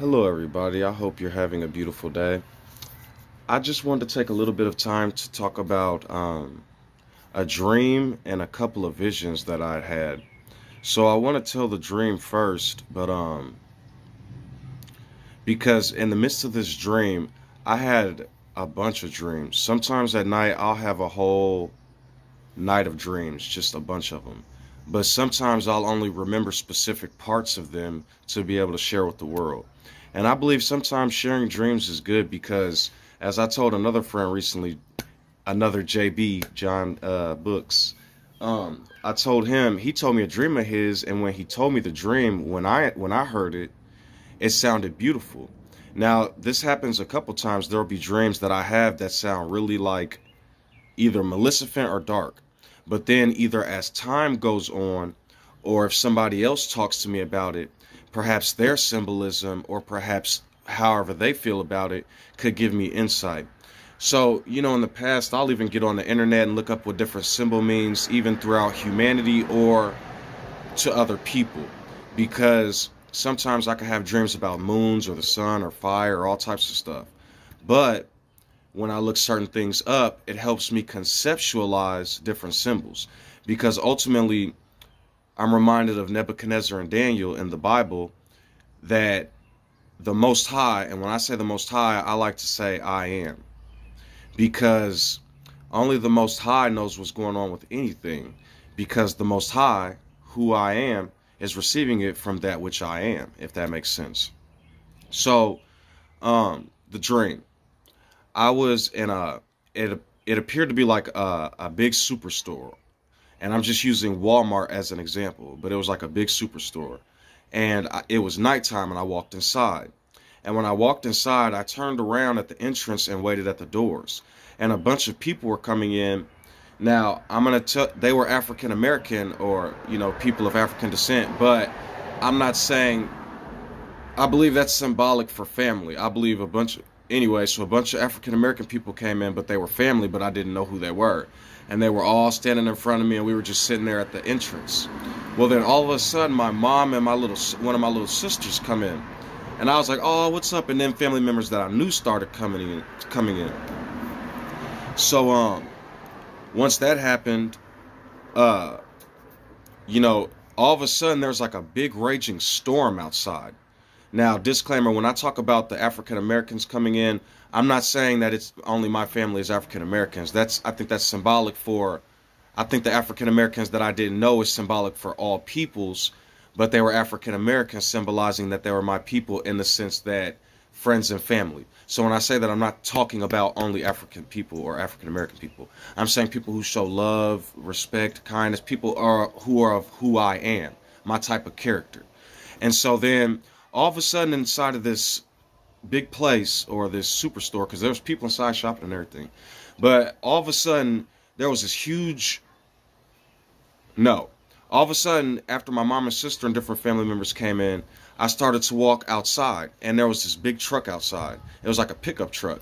Hello, everybody. I hope you're having a beautiful day. I just wanted to take a little bit of time to talk about um, a dream and a couple of visions that I had. So I want to tell the dream first, but um, because in the midst of this dream, I had a bunch of dreams. Sometimes at night, I'll have a whole night of dreams, just a bunch of them. But sometimes I'll only remember specific parts of them to be able to share with the world. And I believe sometimes sharing dreams is good because, as I told another friend recently, another JB, John uh, Books, um, I told him, he told me a dream of his, and when he told me the dream, when I when I heard it, it sounded beautiful. Now, this happens a couple times. There'll be dreams that I have that sound really like either Maleficent or dark. But then either as time goes on, or if somebody else talks to me about it, perhaps their symbolism or perhaps however they feel about it could give me insight. So, you know, in the past, I'll even get on the internet and look up what different symbol means, even throughout humanity or to other people, because sometimes I can have dreams about moons or the sun or fire or all types of stuff. But when I look certain things up, it helps me conceptualize different symbols, because ultimately, I'm reminded of Nebuchadnezzar and Daniel in the Bible that the Most High, and when I say the Most High, I like to say I am because only the Most High knows what's going on with anything because the Most High, who I am, is receiving it from that which I am, if that makes sense. So, um, the dream. I was in a, it, it appeared to be like a, a big superstore. And I'm just using Walmart as an example, but it was like a big superstore. And I, it was nighttime and I walked inside. And when I walked inside, I turned around at the entrance and waited at the doors. And a bunch of people were coming in. Now, I'm going to tell, they were African American or, you know, people of African descent, but I'm not saying, I believe that's symbolic for family. I believe a bunch of, anyway, so a bunch of African American people came in, but they were family, but I didn't know who they were. And they were all standing in front of me, and we were just sitting there at the entrance. Well, then all of a sudden, my mom and my little, one of my little sisters come in and I was like, "Oh, what's up?" And then family members that I knew started coming in, coming in. So um, once that happened, uh, you know, all of a sudden there's like a big raging storm outside. Now, disclaimer: when I talk about the African Americans coming in, I'm not saying that it's only my family is African Americans. That's I think that's symbolic for. I think the African Americans that I didn't know is symbolic for all peoples but they were African Americans, symbolizing that they were my people in the sense that friends and family. So when I say that, I'm not talking about only African people or African American people. I'm saying people who show love, respect, kindness, people are who are of who I am, my type of character. And so then all of a sudden inside of this big place or this superstore, because there's people inside shopping and everything, but all of a sudden there was this huge no all of a sudden, after my mom and sister and different family members came in, I started to walk outside, and there was this big truck outside. It was like a pickup truck.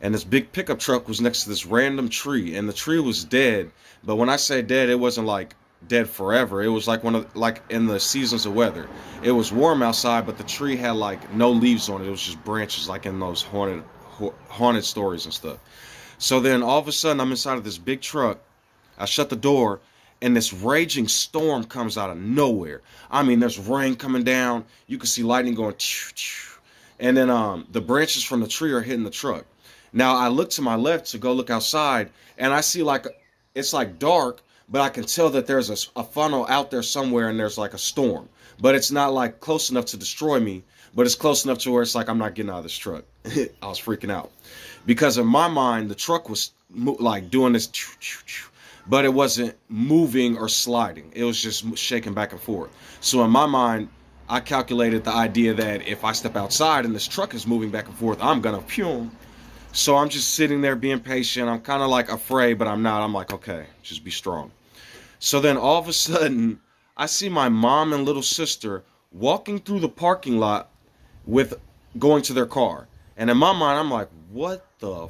And this big pickup truck was next to this random tree, and the tree was dead. But when I say dead, it wasn't like dead forever. It was like one of like in the seasons of weather. It was warm outside, but the tree had like no leaves on it. It was just branches, like in those haunted haunted stories and stuff. So then all of a sudden, I'm inside of this big truck. I shut the door, and this raging storm comes out of nowhere. I mean, there's rain coming down. You can see lightning going, and then um, the branches from the tree are hitting the truck. Now I look to my left to go look outside, and I see like it's like dark, but I can tell that there's a, a funnel out there somewhere, and there's like a storm. But it's not like close enough to destroy me, but it's close enough to where it's like I'm not getting out of this truck. I was freaking out because in my mind the truck was like doing this. But it wasn't moving or sliding. It was just shaking back and forth. So in my mind, I calculated the idea that if I step outside and this truck is moving back and forth, I'm gonna pum. So I'm just sitting there being patient. I'm kind of like afraid, but I'm not. I'm like, okay, just be strong. So then all of a sudden, I see my mom and little sister walking through the parking lot with going to their car. And in my mind, I'm like, what the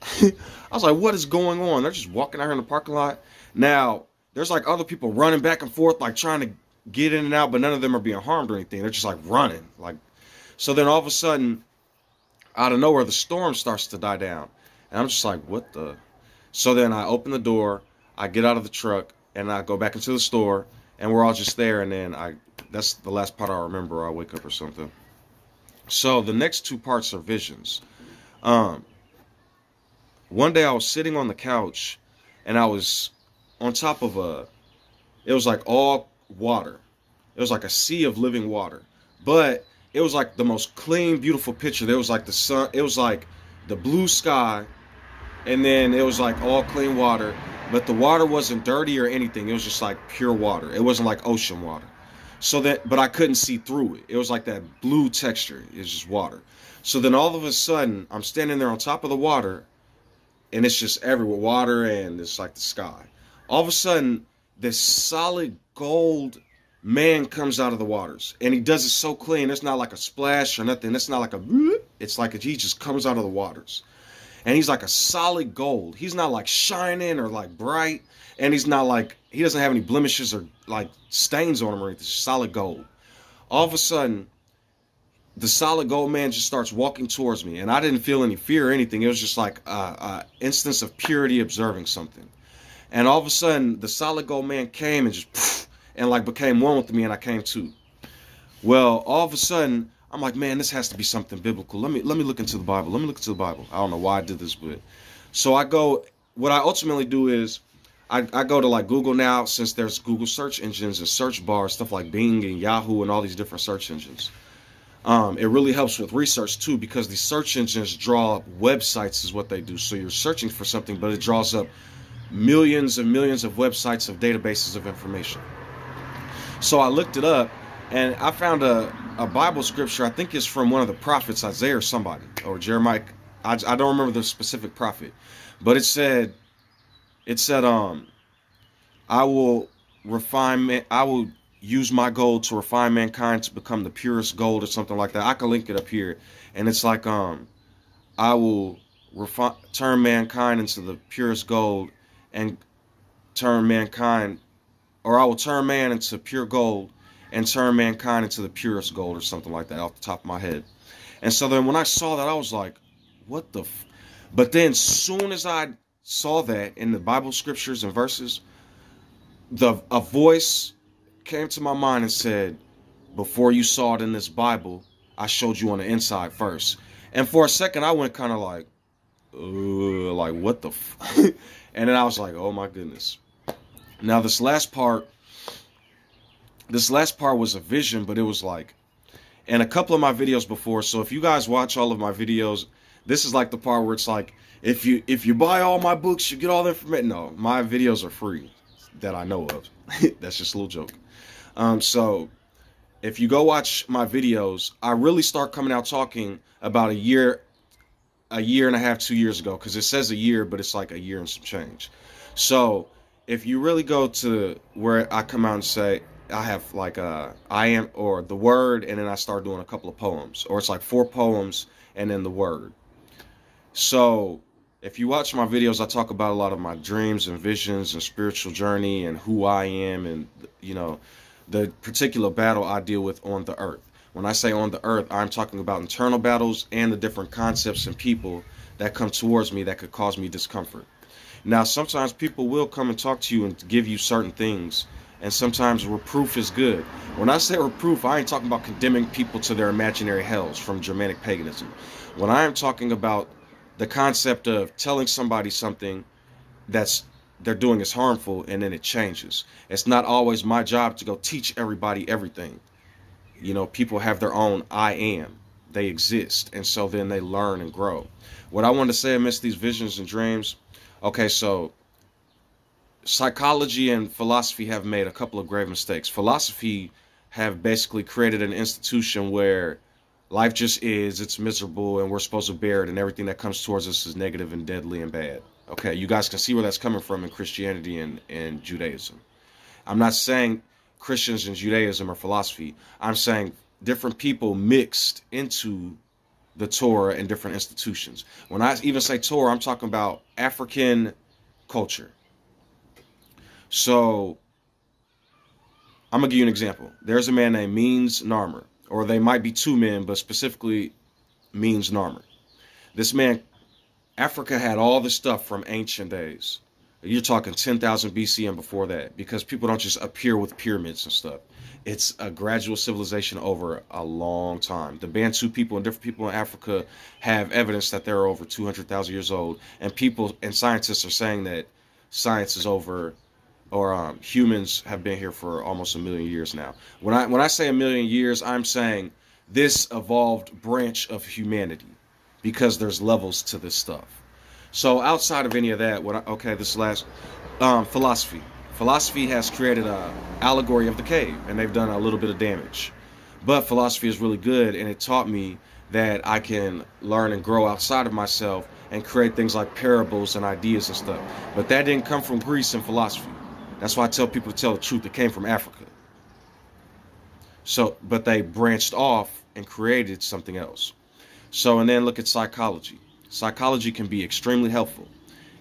I was like, what is going on? They're just walking out here in the parking lot. Now, there's like other people running back and forth, like trying to get in and out, but none of them are being harmed or anything. They're just like running. Like, So then all of a sudden, out of nowhere, the storm starts to die down. And I'm just like, what the? So then I open the door, I get out of the truck, and I go back into the store, and we're all just there. And then I, that's the last part I remember. I wake up or something. So the next two parts are visions. Um, one day I was sitting on the couch, and I was on top of a. It was like all water. It was like a sea of living water, but it was like the most clean, beautiful picture. There was like the sun. It was like the blue sky, and then it was like all clean water. But the water wasn't dirty or anything. It was just like pure water. It wasn't like ocean water. So that, but I couldn't see through it. It was like that blue texture. It's just water. So then all of a sudden, I'm standing there on top of the water, and it's just everywhere water, and it's like the sky. All of a sudden, this solid gold man comes out of the waters and he does it so clean it's not like a splash or nothing it's not like a it's like he just comes out of the waters. And he's like a solid gold. He's not like shining or like bright and he's not like he doesn't have any blemishes or like stains on him or anything solid gold. All of a sudden the solid gold man just starts walking towards me and i didn't feel any fear or anything. It was just like a, a instance of purity observing something. And all of a sudden the solid gold man came and just poof, and like became one with me and I came to. Well, all of a sudden, I'm like, man, this has to be something biblical. Let me let me look into the Bible. Let me look into the Bible. I don't know why I did this, but so I go what I ultimately do is I, I go to like Google now since there's Google search engines and search bars, stuff like Bing and Yahoo and all these different search engines. Um, it really helps with research too because the search engines draw up websites is what they do. So you're searching for something, but it draws up millions and millions of websites of databases of information. So I looked it up and I found a, a Bible scripture. I think it's from one of the prophets, Isaiah or somebody, or Jeremiah. I, I don't remember the specific prophet, but it said, it said, um, I will refine, I will use my gold to refine mankind to become the purest gold or something like that. I can link it up here. And it's like, um, I will refine, turn mankind into the purest gold and turn mankind or I will turn man into pure gold and turn mankind into the purest gold or something like that off the top of my head. And so then when I saw that, I was like, what the? but then soon as I saw that in the Bible scriptures and verses, the a voice came to my mind and said, before you saw it in this Bible, I showed you on the inside first. And for a second, I went kind of like, like what the? and then I was like, oh my goodness. Now this last part, this last part was a vision, but it was like, and a couple of my videos before. So if you guys watch all of my videos, this is like the part where it's like, if you if you buy all my books, you get all the information. No, my videos are free that I know of. That's just a little joke. Um, so if you go watch my videos, I really start coming out talking about a year, a year and a half, two years ago, because it says a year, but it's like a year and some change. So if you really go to where I come out and say I have like a I am or the word and then I start doing a couple of poems or it's like four poems and then the word. So if you watch my videos, I talk about a lot of my dreams and visions and spiritual journey and who I am and you know the particular battle I deal with on the earth. When I say on the earth, I'm talking about internal battles and the different concepts and people that come towards me that could cause me discomfort. Now, sometimes people will come and talk to you and give you certain things, and sometimes reproof is good. When I say reproof, I ain't talking about condemning people to their imaginary hells from Germanic paganism. When I am talking about the concept of telling somebody something that's they're doing is harmful and then it changes. It's not always my job to go teach everybody everything. You know, people have their own I am. They exist. And so then they learn and grow. What I want to say amidst these visions and dreams Okay, so psychology and philosophy have made a couple of grave mistakes. Philosophy have basically created an institution where life just is, it's miserable, and we're supposed to bear it, and everything that comes towards us is negative and deadly and bad. Okay, you guys can see where that's coming from in Christianity and, and Judaism. I'm not saying Christians and Judaism are philosophy. I'm saying different people mixed into the Torah in different institutions. When I even say Torah, I'm talking about African culture. So I'm gonna give you an example. There's a man named Menes Narmer. or they might be two men, but specifically Menes Narmer. This man, Africa had all this stuff from ancient days. You're talking 10,000 BC and before that, because people don't just appear with pyramids and stuff. It's a gradual civilization over a long time. The Bantu people and different people in Africa have evidence that they're over 200,000 years old, and people and scientists are saying that science is over or um, humans have been here for almost a million years now. When I when I say a million years, I'm saying this evolved branch of humanity because there's levels to this stuff. So outside of any of that, what I, okay, this last um, philosophy. Philosophy has created a allegory of the cave, and they've done a little bit of damage. But philosophy is really good, and it taught me that I can learn and grow outside of myself and create things like parables and ideas and stuff. But that didn't come from Greece and philosophy. That's why I tell people to tell the truth. It came from Africa. So, but they branched off and created something else. So, and then look at psychology. Psychology can be extremely helpful.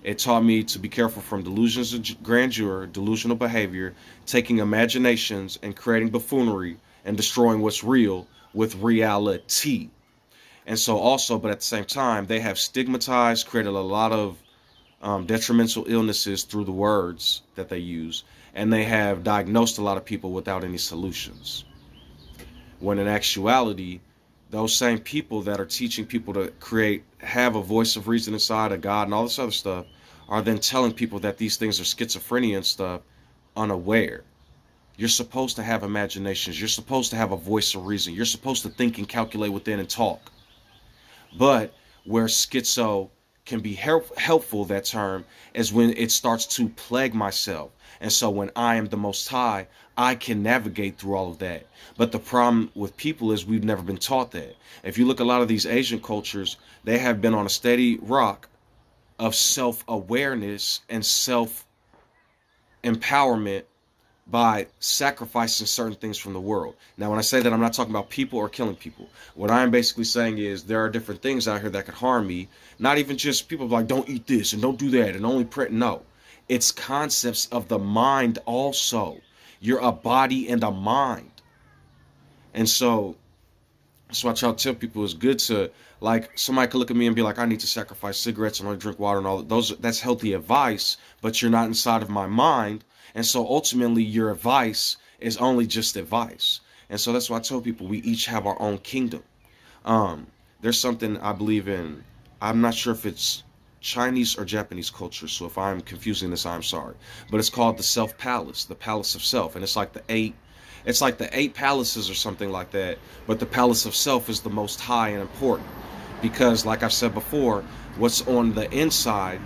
It taught me to be careful from delusions of grandeur, delusional behavior, taking imaginations and creating buffoonery and destroying what's real with reality. And so also, but at the same time, they have stigmatized, created a lot of um, detrimental illnesses through the words that they use, and they have diagnosed a lot of people without any solutions. When in actuality, those same people that are teaching people to create, have a voice of reason inside of God and all this other stuff, are then telling people that these things are schizophrenia and stuff unaware. You're supposed to have imaginations. You're supposed to have a voice of reason. You're supposed to think and calculate within and talk. But where schizo can be help, helpful, that term, is when it starts to plague myself. And so when I am the most high, I can navigate through all of that. But the problem with people is we've never been taught that. If you look a lot of these Asian cultures, they have been on a steady rock of self-awareness and self-empowerment by sacrificing certain things from the world. Now, when I say that, I'm not talking about people or killing people. What I'm basically saying is there are different things out here that could harm me. Not even just people like, don't eat this and don't do that and only print. No, it's concepts of the mind also. You're a body and a mind. And so that's why I tell people it's good to like somebody could look at me and be like, I need to sacrifice cigarettes and only drink water and all those. That's healthy advice, but you're not inside of my mind and so ultimately, your advice is only just advice. And so that's why I tell people we each have our own kingdom. Um, there's something I believe in. I'm not sure if it's Chinese or Japanese culture. So if I'm confusing this, I'm sorry. But it's called the Self Palace, the Palace of Self. And it's like the eight it's like the eight palaces or something like that. But the Palace of Self is the most high and important. Because like I've said before, what's on the inside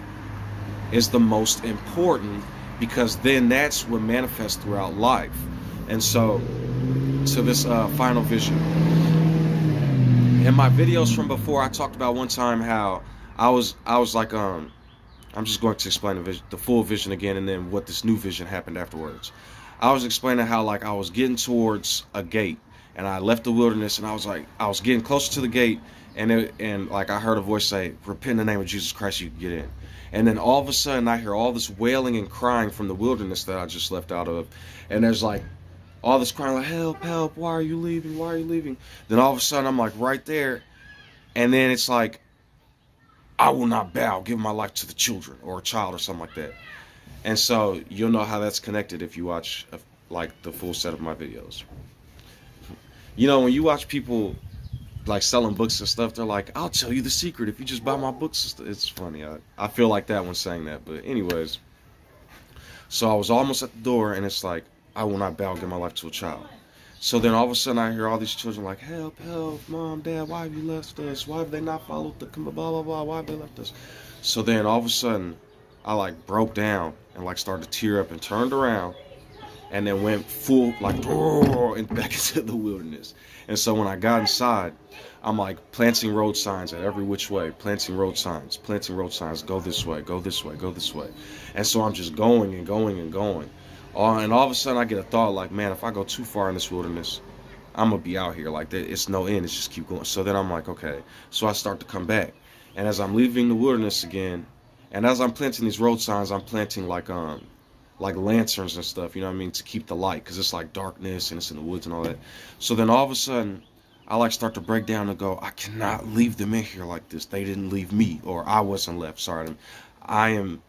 is the most important because then that's what manifests throughout life. And so, to this uh, final vision. In my videos from before, I talked about one time how I was I was like um I'm just going to explain the vision, the full vision again, and then what this new vision happened afterwards. I was explaining how like I was getting towards a gate, and I left the wilderness, and I was like I was getting closer to the gate, and it, and like I heard a voice say, "Repent in the name of Jesus Christ, you can get in." And then all of a sudden, I hear all this wailing and crying from the wilderness that I just left out of. And there's like all this crying, like, help, help, why are you leaving? Why are you leaving? Then all of a sudden, I'm like right there. And then it's like, I will not bow, give my life to the children or a child or something like that. And so you'll know how that's connected if you watch uh, like the full set of my videos. You know, when you watch people like selling books and stuff, they're like, I'll tell you the secret if you just buy my books. It's funny. I, I feel like that when saying that. But anyways, so I was almost at the door and it's like, I will not bow, and give my life to a child. So then all of a sudden I hear all these children like, help, help, mom, dad, why have you left us? Why have they not followed the blah, blah, blah, why have they left us? So then all of a sudden I like broke down and like started to tear up and turned around and then went full like and back into the wilderness. And so when I got inside, I'm like planting road signs at every which way, planting road signs, planting road signs, go this way, go this way, go this way. And so I'm just going and going and going. Uh, and all of a sudden I get a thought like, man, if I go too far in this wilderness, I'm gonna be out here like. It's no end. It's just keep going. So then I'm like, okay. So I start to come back, and as I'm leaving the wilderness again, and as I'm planting these road signs, I'm planting like um like lanterns and stuff, you know what I mean, to keep the light because it's like darkness and it's in the woods and all that. So then all of a sudden, I like start to break down and go, I cannot leave them in here like this. They didn't leave me, or I wasn't left. Sorry, I am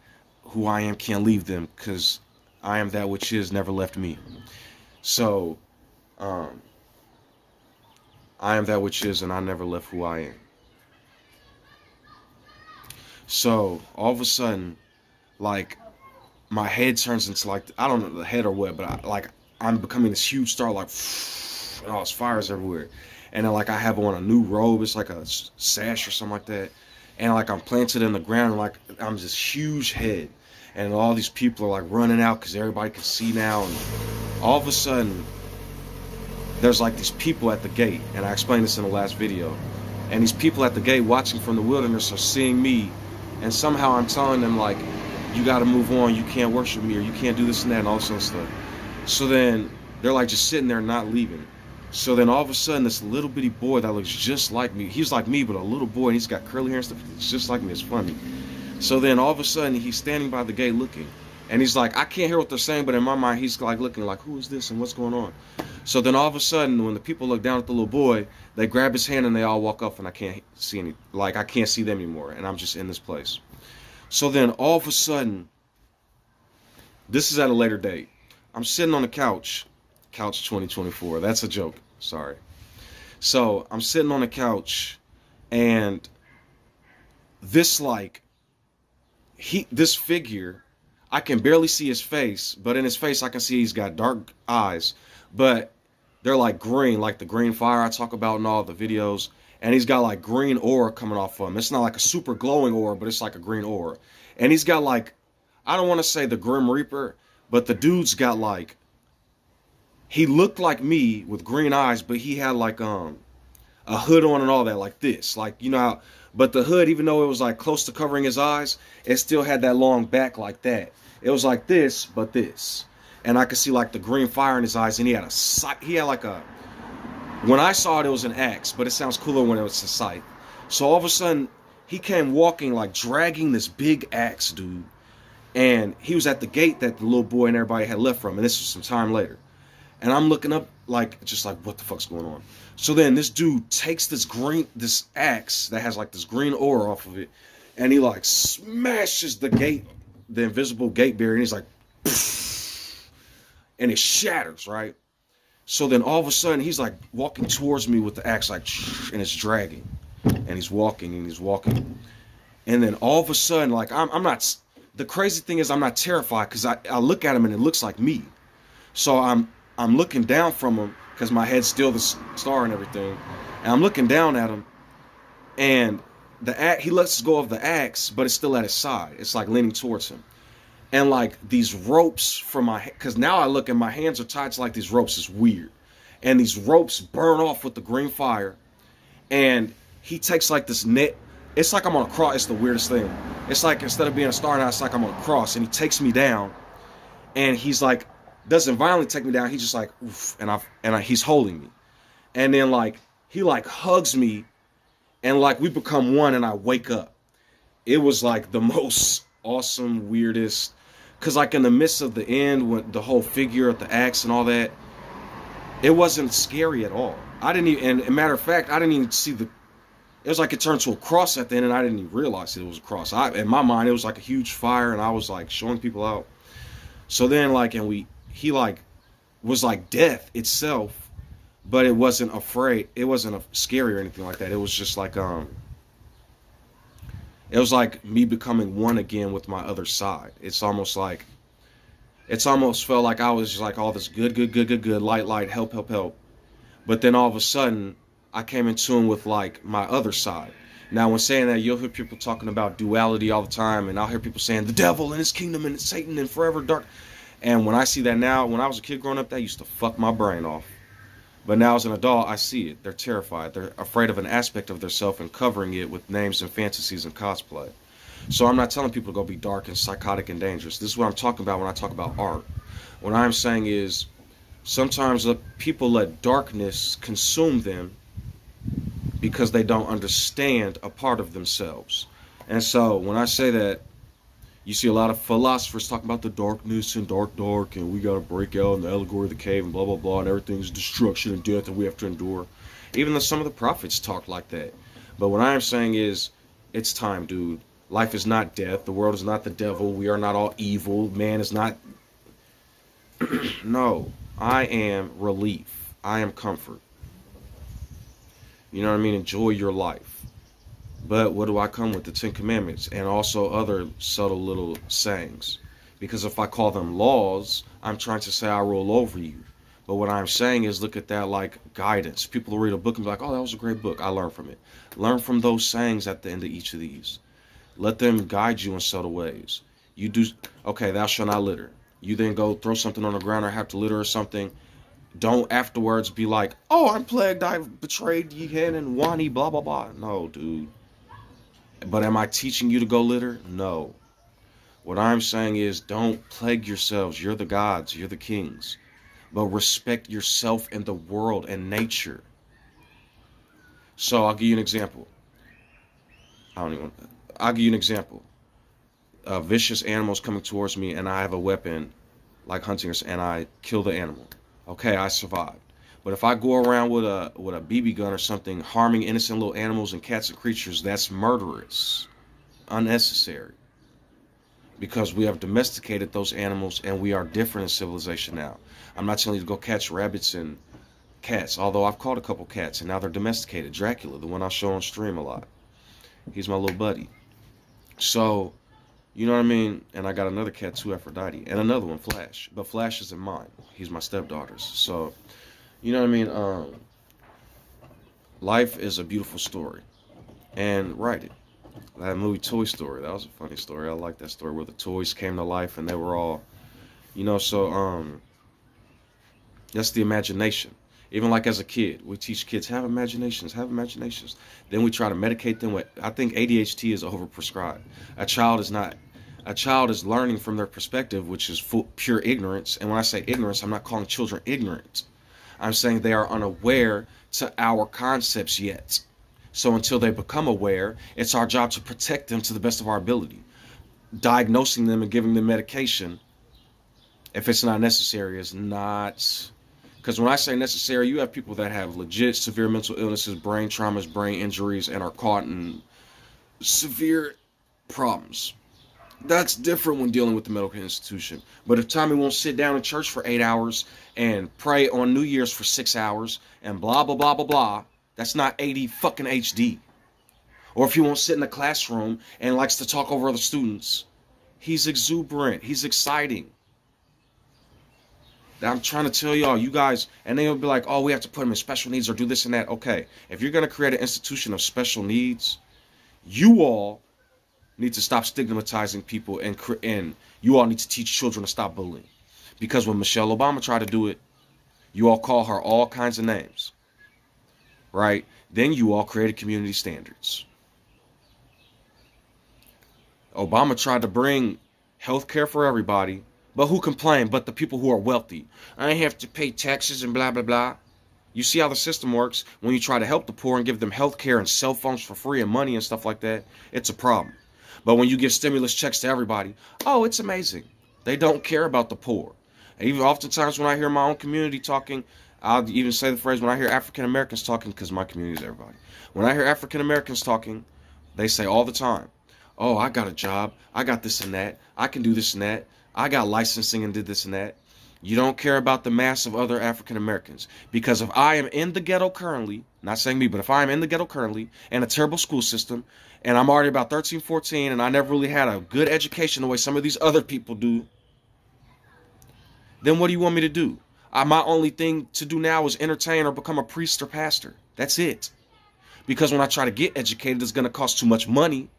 who I am. Can't leave them because I am that which is never left me. So, um, I am that which is, and I never left who I am. So all of a sudden, like my head turns into like I don't know the head or what, but I, like I'm becoming this huge star, like and all this fires everywhere, and then like I have on a new robe, it's like a sash or something like that, and like I'm planted in the ground, like I'm this huge head, and all these people are like running out because everybody can see now, and all of a sudden there's like these people at the gate, and I explained this in the last video, and these people at the gate watching from the wilderness are seeing me and somehow I'm telling them like, you got to move on. You can't worship me, or you can't do this and that, and all this stuff. So then they're like just sitting there, not leaving. So then all of a sudden, this little bitty boy that looks just like me, he's like me, but a little boy, and he's got curly hair and stuff. It's just like me. It's funny. So then all of a sudden, he's standing by the gate looking. And he's like, I can't hear what they're saying, but in my mind, he's like looking like, who is this and what's going on? So then all of a sudden, when the people look down at the little boy, they grab his hand and they all walk up, and I can't see any, like I can't see them anymore, and I'm just in this place. So then all of a sudden, this is at a later date. I'm sitting on the couch, couch 2024. That's a joke. Sorry. So I'm sitting on the couch, and this like he this figure I can barely see his face, but in his face I can see he's got dark eyes, but they're like green, like the green fire I talk about in all the videos. And he's got like green aura coming off of him. It's not like a super glowing aura, but it's like a green aura. And he's got like, I don't want to say the Grim Reaper, but the dude's got like, he looked like me with green eyes, but he had like um a hood on and all that, like this, like you know. How, but the hood, even though it was like close to covering his eyes, it still had that long back like that. It was like this, but this. And I could see like the green fire in his eyes, and he had a sight. he had like a. When I saw it, it was an axe, but it sounds cooler when it was a scythe. So all of a sudden, he came walking like dragging this big axe, dude. And he was at the gate that the little boy and everybody had left from, and this was some time later. And I'm looking up like just like what the fuck's going on. So then this dude takes this green this axe that has like this green aura off of it, and he like smashes the gate the invisible gate barrier, and he's like, and it shatters, right? So then all of a sudden he's like walking towards me with the axe, like, and it's dragging, and he's walking and he's walking, and then all of a sudden, like I'm, I'm not. The crazy thing is I'm not terrified because I, I look at him and it looks like me, so I'm I'm looking down from him because my head's still the star and everything, and I'm looking down at him, and the axe, he lets go of the axe, but it's still at his side. It's like leaning towards him. And like these ropes from my, because now I look and my hands are tied to like these ropes. It's weird. And these ropes burn off with the green fire. And he takes like this net. It's like I'm on a cross. It's the weirdest thing. It's like instead of being a star now, it's like I'm on a cross. And he takes me down. And he's like, doesn't violently take me down. He's just like, and I and I, he's holding me. And then like he like hugs me and like we become one and I wake up. It was like the most awesome, weirdest, because like in the midst of the end, when the whole figure at the axe and all that, it wasn't scary at all. I didn't even, and matter of fact, I didn't even see the. It was like it turned to a cross at the end, and I didn't even realize it was a cross. I, in my mind, it was like a huge fire, and I was like showing people out. So then, like, and we, he like, was like death itself, but it wasn't afraid. It wasn't scary or anything like that. It was just like um, it was like me becoming one again with my other side. It's almost like, it's almost felt like I was just like all this good, good, good, good, good, light, light, help, help, help. But then all of a sudden, I came in tune with like my other side. Now, when saying that, you'll hear people talking about duality all the time, and I'll hear people saying the devil and his kingdom and Satan and forever dark. And when I see that now, when I was a kid growing up, that used to fuck my brain off. But now as an adult, I see it. They're terrified. They're afraid of an aspect of themselves and covering it with names and fantasies and cosplay. So I'm not telling people to go be dark and psychotic and dangerous. This is what I'm talking about when I talk about art. What I'm saying is sometimes people let darkness consume them because they don't understand a part of themselves. And so when I say that, You see a lot of philosophers talking about the darkness and dark, dark, and we got to break out in the allegory of the cave and blah, blah, blah, and everything's destruction and death and we have to endure. Even though some of the prophets talk like that. But what I am saying is, it's time, dude. Life is not death. The world is not the devil. We are not all evil. Man is not. no. I am relief. I am comfort. You know what I mean? Enjoy your life. But what do I come with? The Ten Commandments and also other subtle little sayings. Because if I call them laws, I'm trying to say I rule over you. But what I'm saying is look at that like guidance. People read a book and be like, oh, that was a great book. I learned from it. Learn from those sayings at the end of each of these. Let them guide you in subtle ways. You do, okay, thou shalt not litter. You then go throw something on the ground or have to litter or something. Don't afterwards be like, oh, I'm plagued. I've betrayed ye hen and wani, blah, blah, blah. No, dude. But am I teaching you to go litter? No. What I'm saying is don't plague yourselves. You're the gods. You're the kings. But respect yourself and the world and nature. So I'll give you an example. I don't even. I'll give you an example. A vicious animal's coming towards me, and I have a weapon, like hunting, and I kill the animal. Okay, I survived. But if I go around with a with a BB gun or something, harming innocent little animals and cats and creatures, that's murderous, unnecessary. Because we have domesticated those animals, and we are different in civilization now. I'm not telling you to go catch rabbits and cats, although I've caught a couple cats, and now they're domesticated. Dracula, the one I show on stream a lot, he's my little buddy. So, you know what I mean? And I got another cat too, Aphrodite, and another one, Flash. But Flash isn't mine. He's my stepdaughter's. So you know what I mean? Um, life is a beautiful story, and write it. That movie Toy Story, that was a funny story. I like that story where the toys came to life and they were all, you know. So um, that's the imagination. Even like as a kid, we teach kids have imaginations, have imaginations. Then we try to medicate them with. I think ADHD is overprescribed. A child is not. A child is learning from their perspective, which is full, pure ignorance. And when I say ignorance, I'm not calling children ignorant. I'm saying they are unaware to our concepts yet. So until they become aware, it's our job to protect them to the best of our ability. Diagnosing them and giving them medication, if it's not necessary, is not. Because when I say necessary, you have people that have legit severe mental illnesses, brain traumas, brain injuries, and are caught in severe problems. That's different when dealing with the medical institution. But if Tommy won't sit down in church for eight hours and pray on New Year's for six hours and blah, blah, blah, blah, blah, that's not 80 fucking HD. Or if he won't sit in the classroom and likes to talk over other students, he's exuberant, he's exciting. I'm trying to tell y'all, you guys, and they'll be like, oh, we have to put him in special needs or do this and that. Okay, if you're going to create an institution of special needs, you all need to stop stigmatizing people and and you all need to teach children to stop bullying. Because when Michelle Obama tried to do it, you all call her all kinds of names. Right? Then you all created community standards. Obama tried to bring health care for everybody, but who complained but the people who are wealthy? I have to pay taxes and blah blah blah. You see how the system works when you try to help the poor and give them health care and cell phones for free and money and stuff like that. It's a problem. But when you give stimulus checks to everybody, oh, it's amazing. They don't care about the poor. And even oftentimes when I hear my own community talking, I'll even say the phrase when I hear African Americans talking, because my community is everybody. When I hear African Americans talking, they say all the time, oh, I got a job. I got this and that. I can do this and that. I got licensing and did this and that. You don't care about the mass of other African Americans. Because if I am in the ghetto currently, not saying me, but if I am in the ghetto currently and a terrible school system, and I'm already about 13, 14, and I never really had a good education the way some of these other people do, then what do you want me to do? I, my only thing to do now is entertain or become a priest or pastor. That's it. Because when I try to get educated, it's going to cost too much money.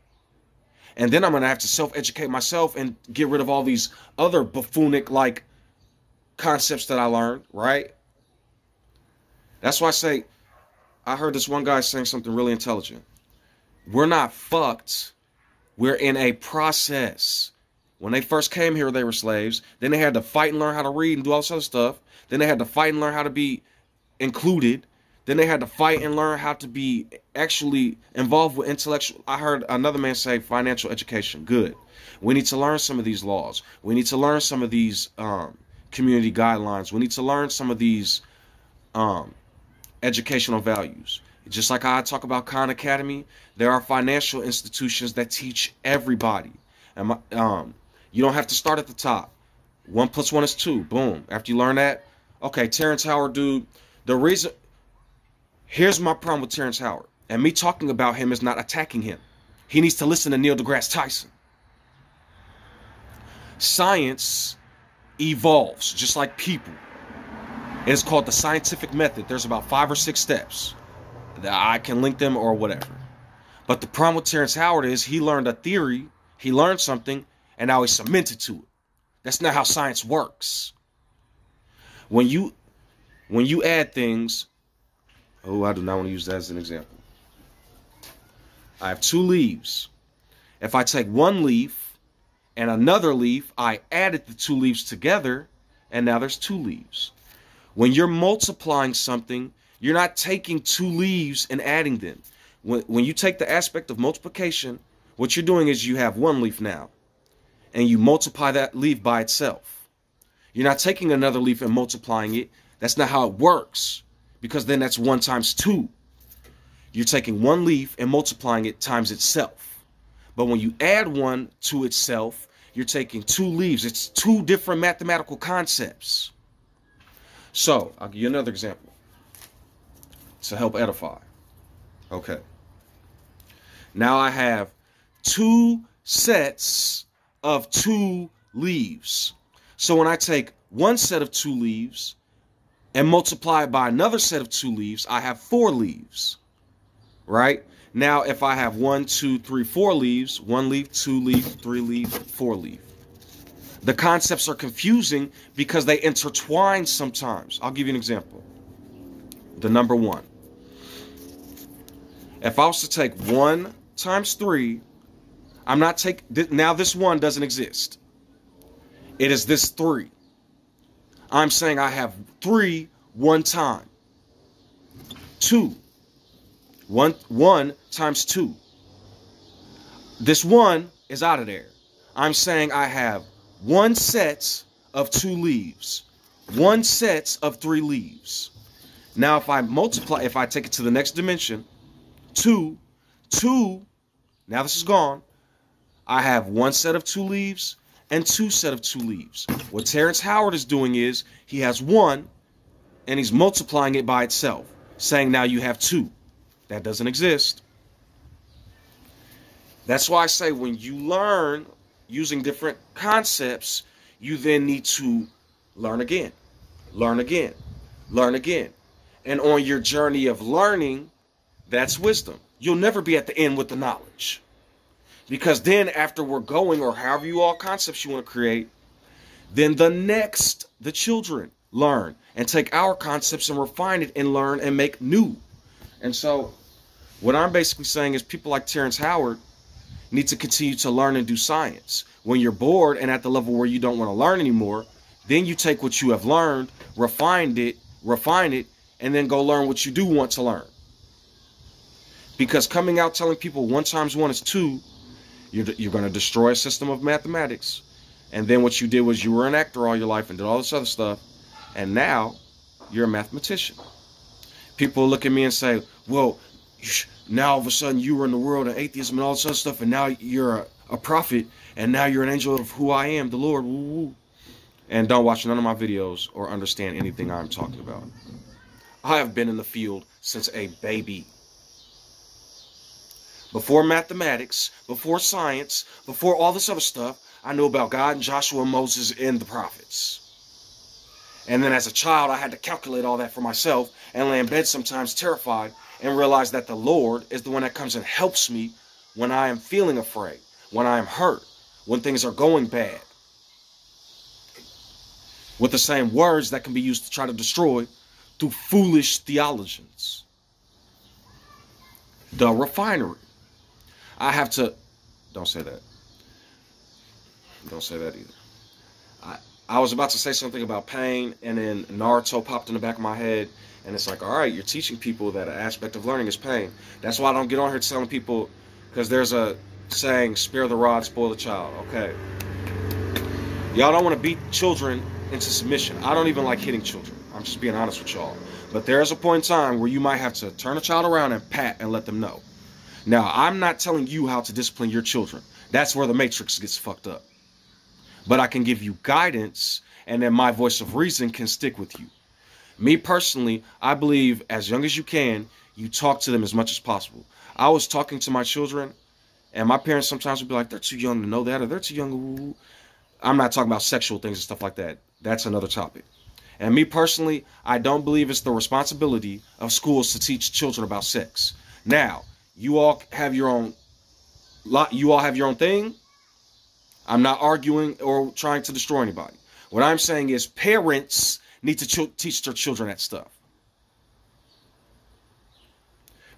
And then I'm going to have to self educate myself and get rid of all these other buffoonic like concepts that I learned, right? That's why I say, I heard this one guy saying something really intelligent. We're not fucked. We're in a process. When they first came here, they were slaves. Then they had to fight and learn how to read and do all this other stuff. Then they had to fight and learn how to be included. Then they had to fight and learn how to be actually involved with intellectual. I heard another man say financial education. Good. We need to learn some of these laws. We need to learn some of these um, community guidelines. We need to learn some of these um, educational values. Just like I talk about Khan Academy, there are financial institutions that teach everybody. And my, um, you don't have to start at the top. One plus one is two. Boom. After you learn that, okay, Terrence Howard, dude. The reason Here's my problem with Terrence Howard. And me talking about him is not attacking him. He needs to listen to Neil deGrasse Tyson. Science evolves just like people. It is called the scientific method. There's about five or six steps I can link them or whatever. But the problem with Terrence Howard is he learned a theory, he learned something, and now he cemented to it. That's not how science works. When you when you add things Oh, I do not want to use that as an example. I have two leaves. If I take one leaf and another leaf, I added the two leaves together, and now there's two leaves. When you're multiplying something, you're not taking two leaves and adding them. When, when you take the aspect of multiplication, what you're doing is you have one leaf now, and you multiply that leaf by itself. You're not taking another leaf and multiplying it. That's not how it works because then that's one times two. You're taking one leaf and multiplying it times itself. But when you add one to itself, you're taking two leaves. It's two different mathematical concepts. So, I'll give you another example to help edify. Okay. Now I have two sets of two leaves. So when I take one set of two leaves and multiply it by another set of two leaves, I have four leaves, right? Now, if I have one, two, three, four leaves, one leaf, two leaf, three leaf, four leaf. The concepts are confusing because they intertwine sometimes. I'll give you an example. The number one. If I was to take one times three, I'm not take now this one doesn't exist. It is this three. I'm saying I have three one time. Two. One, one times two. This one is out of there. I'm saying I have one set of two leaves, one set of three leaves. Now, if I multiply, if I take it to the next dimension, two, two, now this is gone. I have one set of two leaves, and two set of two leaves. What Terrence Howard is doing is he has one and he's multiplying it by itself, saying now you have two. That doesn't exist. That's why I say when you learn using different concepts, you then need to learn again, learn again, learn again. And on your journey of learning, that's wisdom. You'll never be at the end with the knowledge. Because then after we're going, or however you all concepts you want to create, then the next, the children learn and take our concepts and refine it and learn and make new. And so what I'm basically saying is people like Terrence Howard need to continue to learn and do science. When you're bored and at the level where you don't want to learn anymore, then you take what you have learned, refined it, refine it, and then go learn what you do want to learn. Because coming out telling people one times one is two you're, you're going to destroy a system of mathematics. And then what you did was you were an actor all your life and did all this other stuff. And now you're a mathematician. People look at me and say, well, now all of a sudden you were in the world of atheism and all this other stuff, and now you're a, a prophet, and now you're an angel of who I am, the Lord. Woo, woo. And don't watch none of my videos or understand anything I'm talking about. I have been in the field since a baby before mathematics, before science, before all this other stuff, I knew about God and Joshua, Moses, and the prophets. And then as a child, I had to calculate all that for myself and lay in bed sometimes terrified and realize that the Lord is the one that comes and helps me when I am feeling afraid, when I am hurt, when things are going bad. With the same words that can be used to try to destroy through foolish theologians. The refinery. I have to. Don't say that. Don't say that either. I, I was about to say something about pain, and then Naruto popped in the back of my head, and it's like, all right, you're teaching people that an aspect of learning is pain. That's why I don't get on here telling people, because there's a saying, spare the rod, spoil the child. Okay. Y'all don't want to beat children into submission. I don't even like hitting children. I'm just being honest with y'all. But there's a point in time where you might have to turn a child around and pat and let them know. Now, I'm not telling you how to discipline your children. That's where the matrix gets fucked up. But I can give you guidance, and then my voice of reason can stick with you. Me personally, I believe as young as you can, you talk to them as much as possible. I was talking to my children, and my parents sometimes would be like, they're too young to know that, or they're too young. I'm not talking about sexual things and stuff like that. That's another topic. And me personally, I don't believe it's the responsibility of schools to teach children about sex. Now, you all have your own lot. you all have your own thing. I'm not arguing or trying to destroy anybody. What I'm saying is parents need to ch- teach their children that stuff.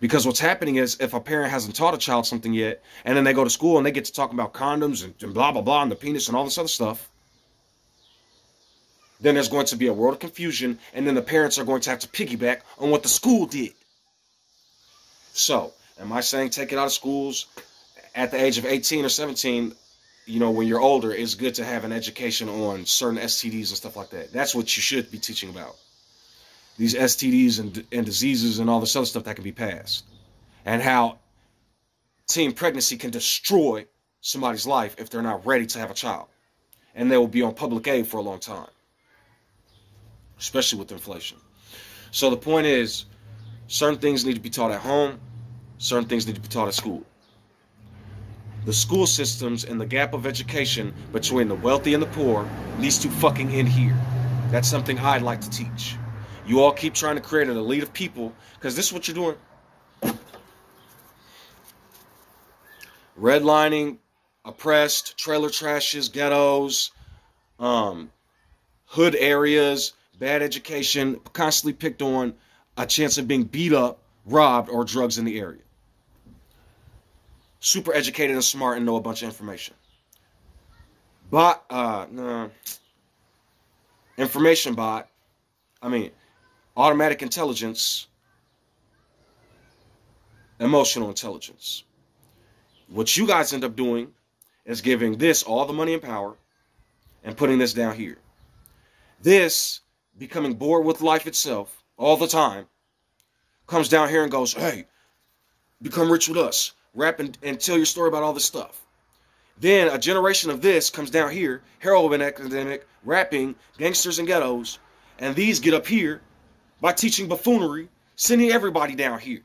Because what's happening is if a parent hasn't taught a child something yet, and then they go to school and they get to talk about condoms and, and blah, blah, blah, and the penis and all this other stuff, then there's going to be a world of confusion, and then the parents are going to have to piggyback on what the school did. So, am I saying take it out of schools at the age of 18 or 17? You know, when you're older, it's good to have an education on certain STDs and stuff like that. That's what you should be teaching about. These STDs and, and diseases and all this other stuff that can be passed. And how teen pregnancy can destroy somebody's life if they're not ready to have a child. And they will be on public aid for a long time especially with inflation. So the point is, certain things need to be taught at home, certain things need to be taught at school. The school systems and the gap of education between the wealthy and the poor needs to fucking end here. That's something I'd like to teach. You all keep trying to create an elite of people because this is what you're doing. Redlining, oppressed, trailer trashes, ghettos, um, hood areas, bad education, constantly picked on, a chance of being beat up, robbed, or drugs in the area. Super educated and smart and know a bunch of information. Bot, uh. Information bot, I mean, automatic intelligence, emotional intelligence. What you guys end up doing is giving this all the money and power and putting this down here. This becoming bored with life itself all the time, comes down here and goes, hey, become rich with us. Rap and, and tell your story about all this stuff. Then a generation of this comes down here, heroin academic, rapping, gangsters and ghettos, and these get up here by teaching buffoonery, sending everybody down here.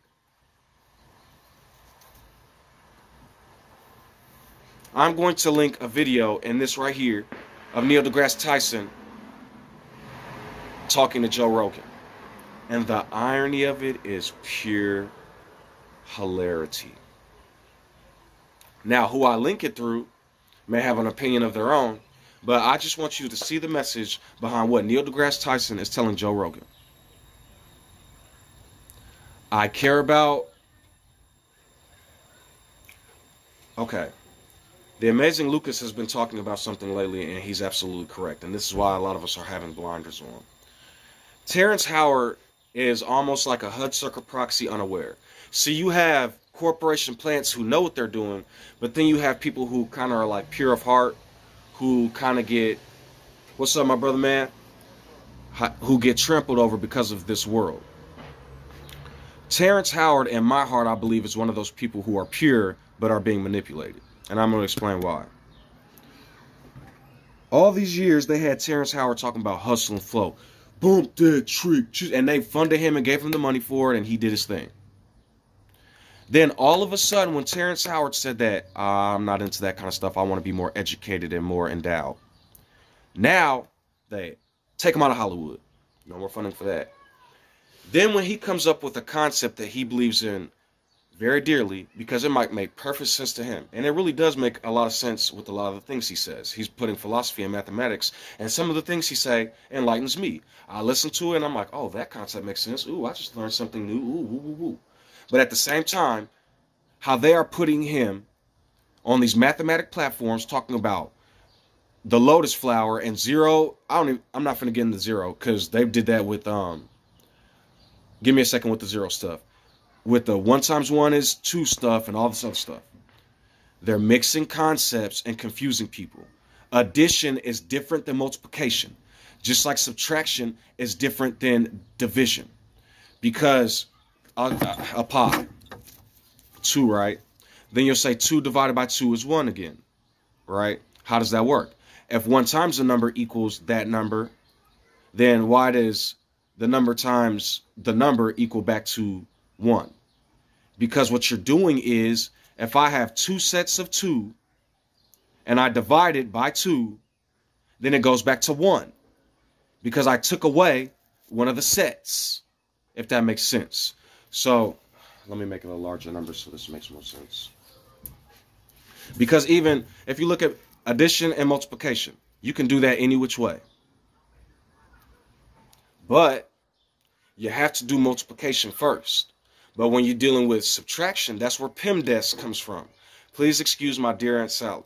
I'm going to link a video in this right here of Neil deGrasse Tyson talking to Joe Rogan. And the irony of it is pure hilarity. Now, who I link it through may have an opinion of their own, but I just want you to see the message behind what Neil deGrasse Tyson is telling Joe Rogan. I care about. Okay. The amazing Lucas has been talking about something lately, and he's absolutely correct. And this is why a lot of us are having blinders on. Terrence Howard is almost like a Hudsucker proxy unaware. So you have corporation plants who know what they're doing, but then you have people who kind of are like pure of heart, who kind of get, what's up, my brother, man? Who get trampled over because of this world. Terrence Howard, in my heart, I believe, is one of those people who are pure but are being manipulated. And I'm going to explain why. All these years, they had Terrence Howard talking about hustle and flow bump that trick. And they funded him and gave him the money for it, and he did his thing. Then all of a sudden, when Terrence Howard said that, uh, I'm not into that kind of stuff, I want to be more educated and more endowed. Now, they take him out of Hollywood. No more funding for that. Then when he comes up with a concept that he believes in very dearly because it might make perfect sense to him. And it really does make a lot of sense with a lot of the things he says. He's putting philosophy and mathematics, and some of the things he say enlightens me. I listen to it and I'm like, oh, that concept makes sense. Ooh, I just learned something new. Ooh, woo, woo, woo. But at the same time, how they are putting him on these mathematic platforms talking about the lotus flower and zero. I don't. Even, I'm not gonna get into zero because they did that with um. Give me a second with the zero stuff. With the one times one is two stuff and all this other stuff. They're mixing concepts and confusing people. Addition is different than multiplication, just like subtraction is different than division. Because a, a, a pi, two, right? Then you'll say two divided by two is one again, right? How does that work? If one times a number equals that number, then why does the number times the number equal back to one? Because what you're doing is if I have two sets of two and I divide it by two, then it goes back to one because I took away one of the sets, if that makes sense. So let me make it a larger number so this makes more sense. Because even if you look at addition and multiplication, you can do that any which way. But you have to do multiplication first. But when you're dealing with subtraction, that's where PEMDAS comes from. Please excuse my dear Aunt Sally.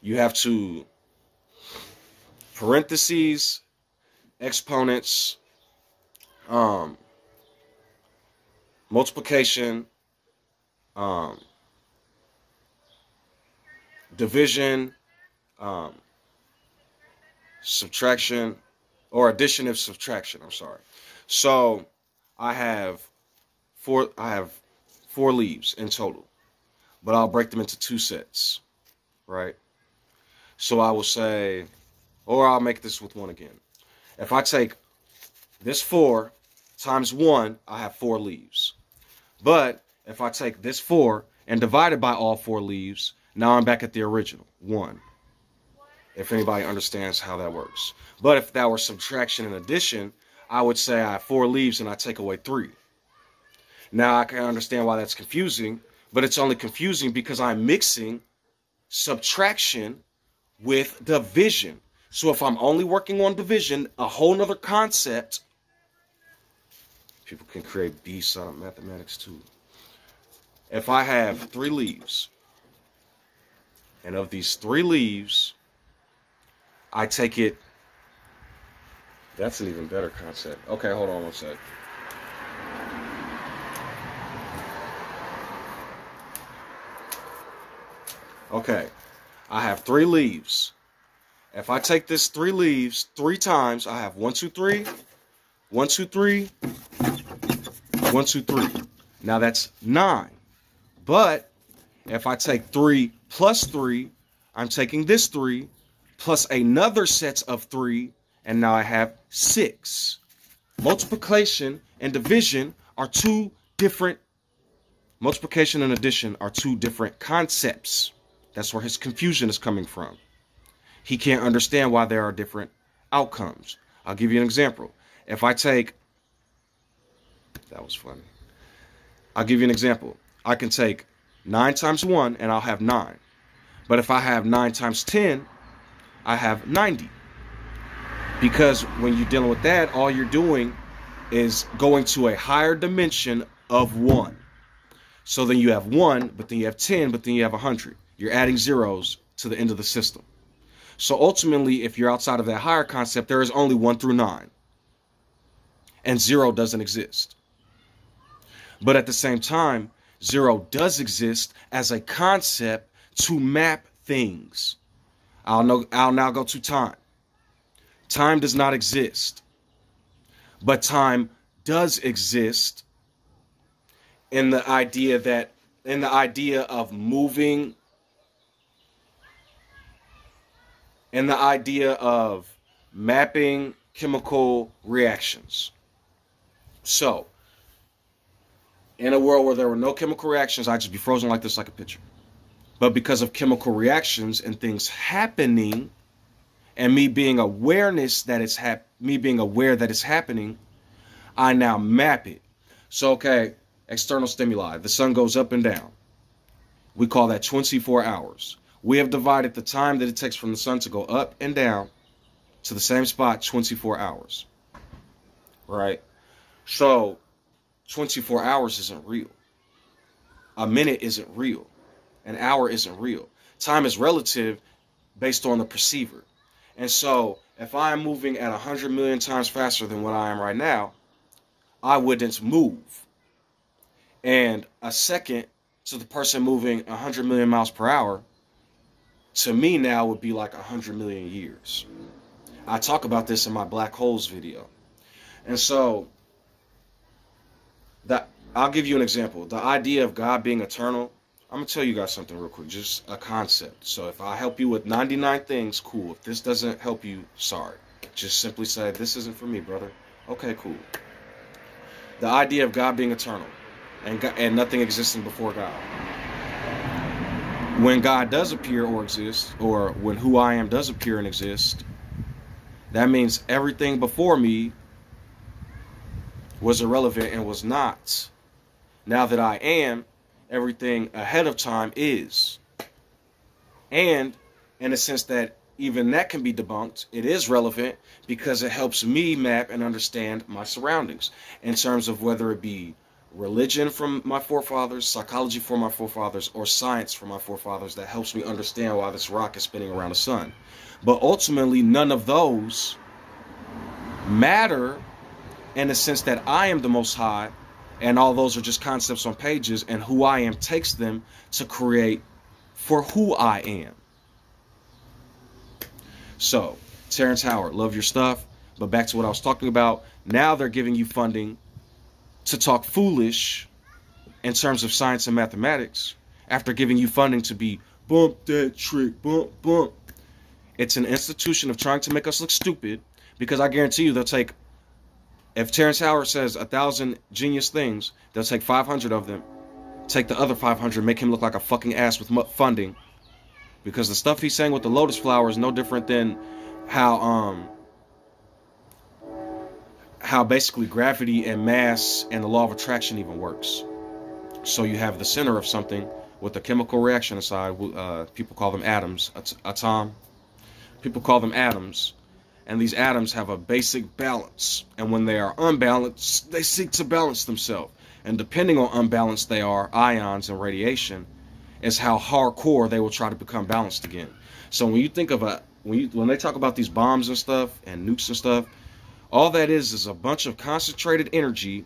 You have to parentheses, exponents, um, multiplication, um, division, um, subtraction, or addition of subtraction. I'm sorry. So I have four I have four leaves in total, but I'll break them into two sets, right? So I will say, or I'll make this with one again. If I take this four times one, I have four leaves. But if I take this four and divide it by all four leaves, now I'm back at the original, one. If anybody understands how that works. But if that were subtraction and addition, I would say I have four leaves and I take away three. Now I can understand why that's confusing, but it's only confusing because I'm mixing subtraction with division. So if I'm only working on division, a whole nother concept, people can create beasts out of mathematics too. If I have three leaves, and of these three leaves, I take it. That's an even better concept. Okay, hold on one sec. Okay, I have three leaves. If I take this three leaves three times, I have one, two, three, one, two, three, one, two, three. Now that's nine. But if I take three plus three, I'm taking this three plus another set of three, and now I have six. Multiplication and division are two different, multiplication and addition are two different concepts. That's where his confusion is coming from. He can't understand why there are different outcomes. I'll give you an example. If I take, that was funny. I'll give you an example. I can take 9 times 1 and I'll have 9. But if I have 9 times 10, I have 90. Because when you're dealing with that, all you're doing is going to a higher dimension of 1. So then you have 1, but then you have 10, but then you have 100. You're adding zeros to the end of the system. So ultimately, if you're outside of that higher concept, there is only 1 through 9. And 0 doesn't exist. But at the same time, 0 does exist as a concept to map things. I'll, know, I'll now go to time. Time does not exist. But time does exist in the idea that in the idea of moving in the idea of mapping chemical reactions. So, in a world where there were no chemical reactions, I'd just be frozen like this, like a picture. But because of chemical reactions and things happening, and me being awareness that it's hap- me being aware that it's happening, I now map it. So, okay, external stimuli. The sun goes up and down. We call that 24 hours. We have divided the time that it takes from the sun to go up and down to the same spot 24 hours. Right? So 24 hours isn't real. A minute isn't real. An hour isn't real. Time is relative based on the perceiver. And so if I am moving at 100 million times faster than what I am right now, I wouldn't move. And a second to the person moving 100 million miles per hour, to me now would be like 100 million years. I talk about this in my black holes video. And so that I'll give you an example. The idea of God being eternal, I'm gonna tell you guys something real quick, just a concept. So if I help you with 99 things, cool. If this doesn't help you, sorry. Just simply say, this isn't for me, brother. Okay, cool. The idea of God being eternal and, God, and nothing existing before God. When God does appear or exist, or when who I am does appear and exist, that means everything before me was irrelevant and was not. Now that I am, everything ahead of time is. And in a sense that even that can be debunked, it is relevant because it helps me map and understand my surroundings in terms of whether it be religion from my forefathers, psychology from my forefathers, or science from my forefathers that helps me understand why this rock is spinning around the sun. But ultimately, none of those matter in the sense that I am the most high, and all those are just concepts on pages, and who I am takes them to create for who I am. So, Terrence Howard, love your stuff. But back to what I was talking about. Now they're giving you funding to talk foolish in terms of science and mathematics after giving you funding to be bump that trick, bump, bump. It's an institution of trying to make us look stupid because I guarantee you they'll take, if Terrence Howard says a thousand genius things, they'll take 500 of them, take the other 500, make him look like a fucking ass with funding. Because the stuff he's saying with the lotus flower is no different than how, um, how basically gravity and mass and the law of attraction even works. So you have the center of something with a chemical reaction aside. Uh, people call them atoms, atom. People call them atoms. And these atoms have a basic balance. And when they are unbalanced, they seek to balance themselves. And depending on unbalanced they are, ions and radiation, is how hardcore they will try to become balanced again. So when you think of a when you when they talk about these bombs and stuff and nukes and stuff, all that is is a bunch of concentrated energy,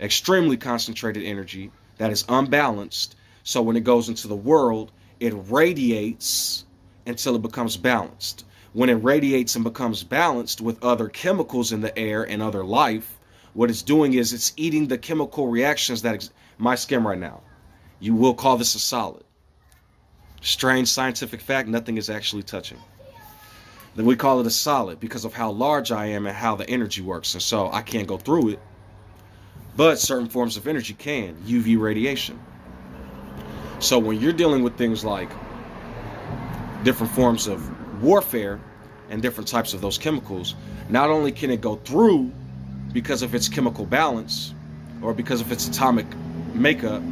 extremely concentrated energy that is unbalanced. So when it goes into the world, it radiates until it becomes balanced. When it radiates and becomes balanced with other chemicals in the air and other life, what it's doing is it's eating the chemical reactions that my skin right now. You will call this a solid. Strange scientific fact, nothing is actually touching then we call it a solid because of how large I am and how the energy works. And so I can't go through it. But certain forms of energy can, UV radiation. So when you're dealing with things like different forms of warfare and different types of those chemicals, not only can it go through because of its chemical balance or because of its atomic makeup,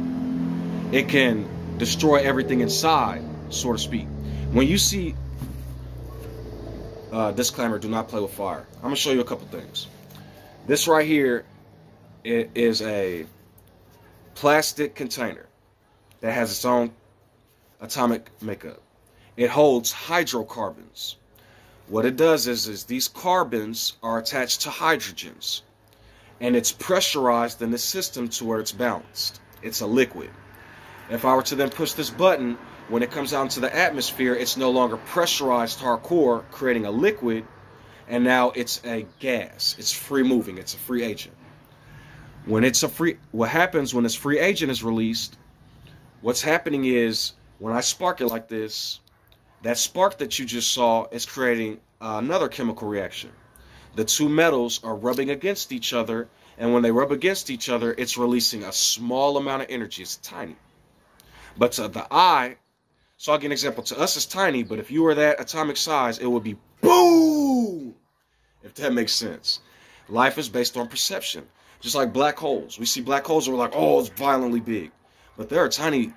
it can destroy everything inside, so to speak. When you see uh, disclaimer, do not play with fire. I'm to show you a couple things. This right here is a plastic container that has its own atomic makeup. It holds hydrocarbons. What it does is, is these carbons are attached to hydrogens and it's pressurized in the system to where it's balanced. It's a liquid. If I were to then push this button, when it comes out into the atmosphere, it's no longer pressurized hardcore, creating a liquid, and now it's a gas. It's free moving. It's a free agent. When it's a free, what happens when this free agent is released? What's happening is when I spark it like this, that spark that you just saw is creating another chemical reaction. The two metals are rubbing against each other, and when they rub against each other, it's releasing a small amount of energy. It's tiny. But to the eye, so I'll give an example. To us, it's tiny, but if you were that atomic size, it would be boom. If that makes sense. Life is based on perception. Just like black holes. We see black holes and we're like, oh, it's violently big. But there are tiny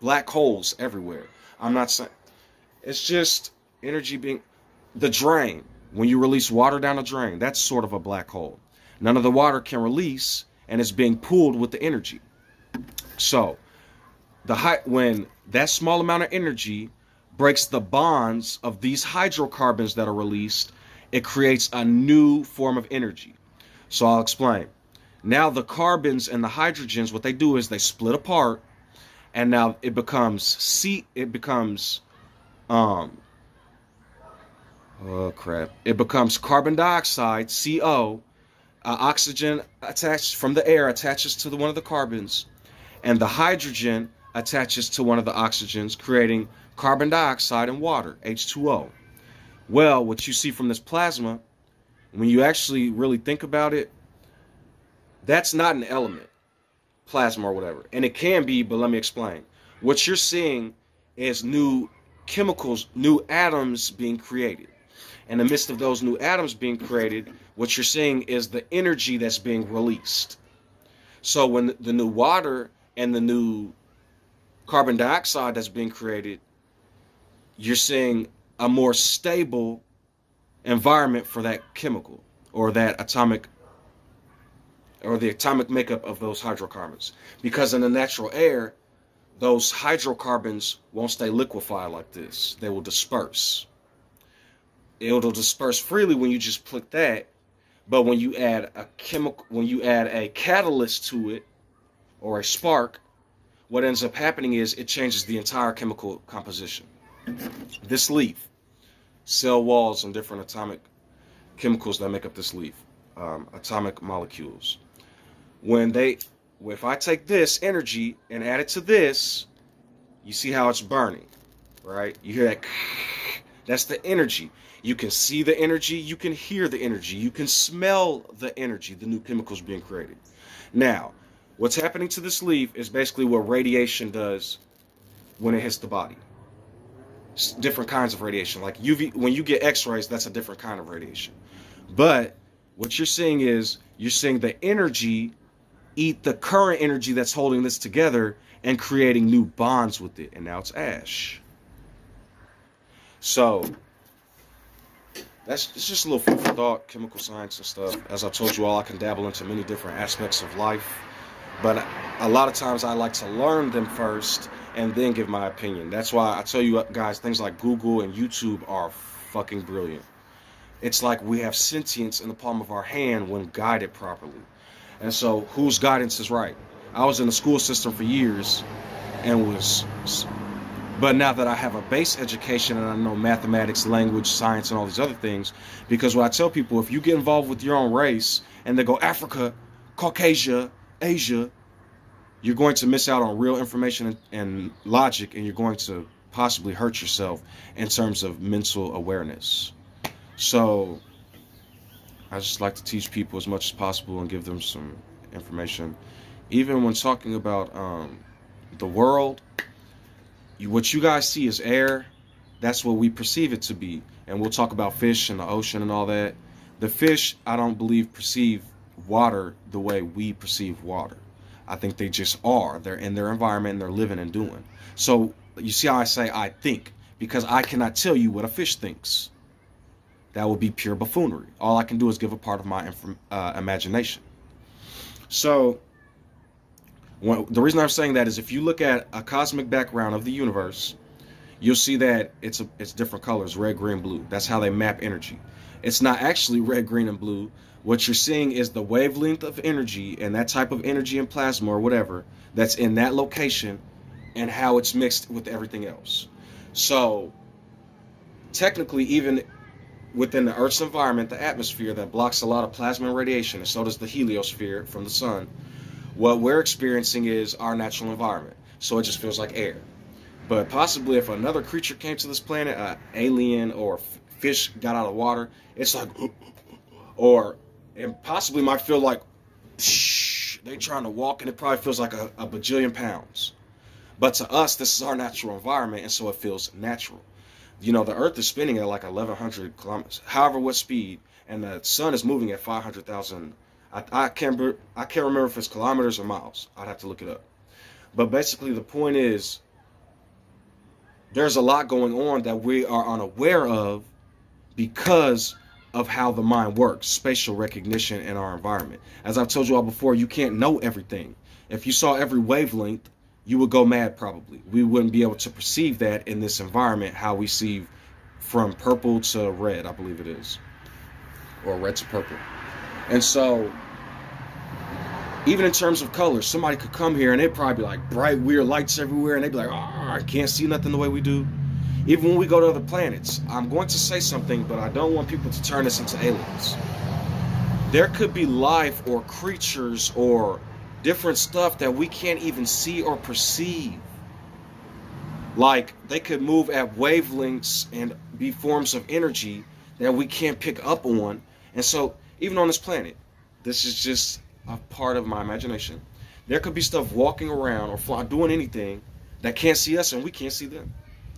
black holes everywhere. I'm not saying it's just energy being the drain. When you release water down a drain, that's sort of a black hole. None of the water can release and it's being pulled with the energy. So the height when that small amount of energy breaks the bonds of these hydrocarbons that are released, it creates a new form of energy. So I'll explain. Now the carbons and the hydrogens, what they do is they split apart, and now it becomes C. It becomes, um, oh crap! It becomes carbon dioxide, CO. Uh, oxygen attached from the air attaches to the, one of the carbons, and the hydrogen attaches to one of the oxygens, creating carbon dioxide and water, H2O. Well, what you see from this plasma, when you actually really think about it, that's not an element, plasma or whatever. And it can be, but let me explain. What you're seeing is new chemicals, new atoms being created. In the midst of those new atoms being created, what you're seeing is the energy that's being released. So when the new water and the new carbon dioxide that's being created, you're seeing a more stable environment for that chemical or that atomic or the atomic makeup of those hydrocarbons. Because in the natural air, those hydrocarbons won't stay liquefied like this. They will disperse. It'll disperse freely when you just put that, but when you add a chemical, when you add a catalyst to it, or a spark, what ends up happening is it changes the entire chemical composition. This leaf, cell walls and different atomic chemicals that make up this leaf, um, atomic molecules. When they, if I take this energy and add it to this, you see how it's burning, right? You hear that? That's the energy. You can see the energy, you can hear the energy, you can smell the energy, the new chemicals being created. Now, what's happening to this leaf is basically what radiation does when it hits the body different kinds of radiation. Like UV, when you get X-rays, that's a different kind of radiation. But what you're seeing is you're seeing the energy eat the current energy that's holding this together and creating new bonds with it. And now it's ash. So that's it's just a little food for thought, chemical science and stuff. As I told you all, I can dabble into many different aspects of life. But a lot of times I like to learn them first and then give my opinion. That's why I tell you guys things like Google and YouTube are fucking brilliant. It's like we have sentience in the palm of our hand when guided properly. And so whose guidance is right? I was in the school system for years and was but now that I have a base education and I know mathematics, language, science, and all these other things, because what I tell people, if you get involved with your own race and they go Africa, Caucasia, Asia, you're going to miss out on real information and logic, and you're going to possibly hurt yourself in terms of mental awareness. So, I just like to teach people as much as possible and give them some information. Even when talking about um, the world, you, what you guys see is air. That's what we perceive it to be. And we'll talk about fish and the ocean and all that. The fish, I don't believe, perceive water the way we perceive water. I think they just are. They're in their environment and they're living and doing. So you see how I say I think because I cannot tell you what a fish thinks. That would be pure buffoonery. All I can do is give a part of my uh, imagination. So when, the reason I'm saying that is if you look at a cosmic background of the universe, you'll see that it's a, it's different colors, red, green, blue. That's how they map energy. It's not actually red, green, and blue. What you're seeing is the wavelength of energy and that type of energy and plasma or whatever that's in that location and how it's mixed with everything else. So technically, even within the Earth's environment, the atmosphere that blocks a lot of plasma radiation, and so does the heliosphere from the sun, what we're experiencing is our natural environment. So it just feels like air. But possibly if another creature came to this planet, an alien or fish got out of water, it's like, or and possibly might feel like they trying to walk and it probably feels like a, a bajillion pounds. But to us, this is our natural environment, and so it feels natural. You know, the Earth is spinning at like 1,100 kilometers, however what speed, and the sun is moving at 500,000. I, I can't I can't remember if it's kilometers or miles. I'd have to look it up. But basically, the point is, there's a lot going on that we are unaware of because of how the mind works, spatial recognition in our environment. As I've told you all before, you can't know everything. If you saw every wavelength you would go mad probably. We wouldn't be able to perceive that in this environment, how we see from purple to red, I believe it is, or red to purple. And so, even in terms of colors, somebody could come here and they'd probably be like bright, weird lights everywhere, and they'd be like, oh, I can't see nothing the way we do. Even when we go to other planets, I'm going to say something, but I don't want people to turn this into aliens. There could be life or creatures or different stuff that we can't even see or perceive. Like they could move at wavelengths and be forms of energy that we can't pick up on. And so, even on this planet, this is just a part of my imagination. There could be stuff walking around or fly, doing anything that can't see us and we can't see them.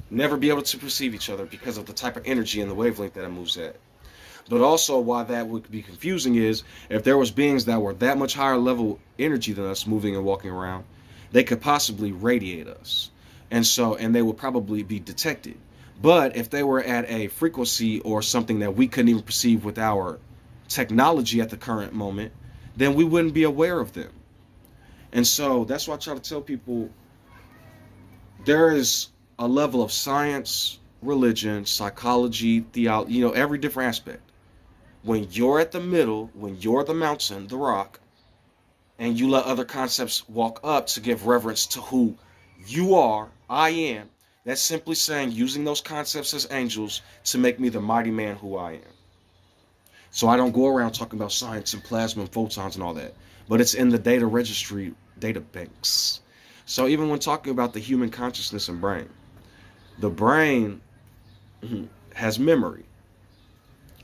Never be able to perceive each other because of the type of energy and the wavelength that it moves at. But also why that would be confusing is if there was beings that were that much higher level energy than us moving and walking around, they could possibly radiate us. And so and they would probably be detected. But if they were at a frequency or something that we couldn't even perceive with our technology at the current moment, then we wouldn't be aware of them. And so that's why I try to tell people there is a level of science, religion, psychology, theology, you know, every different aspect when you're at the middle, when you're the mountain, the rock, and you let other concepts walk up to give reverence to who you are, I am, that's simply saying using those concepts as angels to make me the mighty man who I am. So I don't go around talking about science and plasma and photons and all that, but it's in the data registry data banks. So even when talking about the human consciousness and brain, the brain mm-hmm, has memory.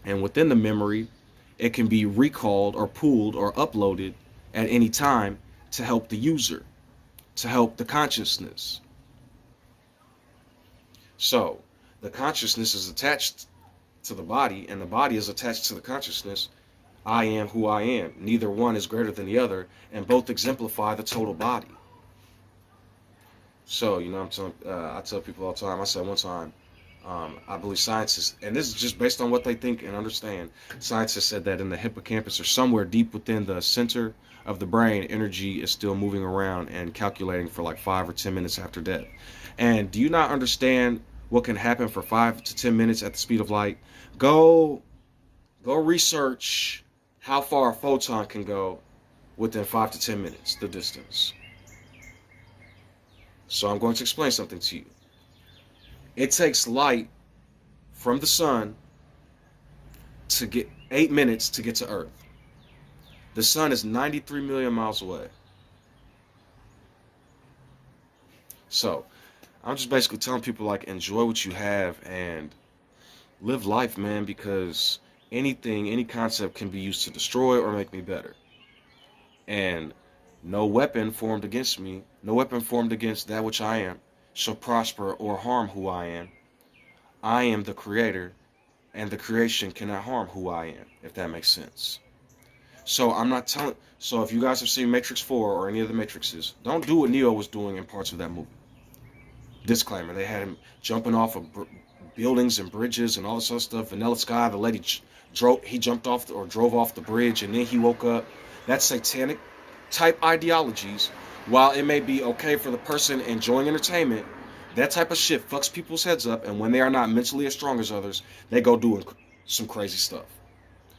And within the memory, it can be recalled or pulled or uploaded at any time to help the user, to help the consciousness. So, the consciousness is attached to the body, and the body is attached to the consciousness. I am who I am. Neither one is greater than the other, and both exemplify the total body. So, you know, I'm telling, uh, I tell people all the time. I said one time, um, I believe scientists, and this is just based on what they think and understand. Scientists said that in the hippocampus or somewhere deep within the center of the brain, energy is still moving around and calculating for like five or ten minutes after death. And do you not understand what can happen for five to ten minutes at the speed of light? Go, go research how far a photon can go within five to ten minutes, the distance. So I'm going to explain something to you. It takes light from the sun to get eight minutes to get to Earth. The sun is 93 million miles away. So, I'm just basically telling people like enjoy what you have and live life, man, because anything, any concept can be used to destroy or make me better. And no weapon formed against me, no weapon formed against that which I am shall prosper or harm who I am. I am the creator, and the creation cannot harm who I am, if that makes sense. So I'm not telling. So if you guys have seen Matrix 4 or any of the Matrixes, don't do what Neo was doing in parts of that movie. Disclaimer: They had him jumping off of buildings and bridges and all this other stuff. Vanilla Sky, the lady drove. He jumped off the, or drove off the bridge, and then he woke up. That's satanic type ideologies while it may be okay for the person enjoying entertainment, that type of shit fucks people's heads up, and when they are not mentally as strong as others, they go doing some crazy stuff.